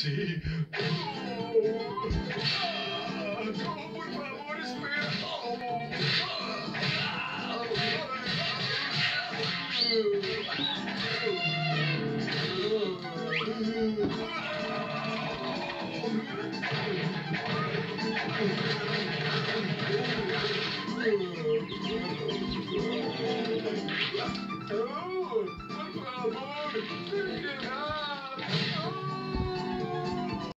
así. ¿Cómo, por? Oh,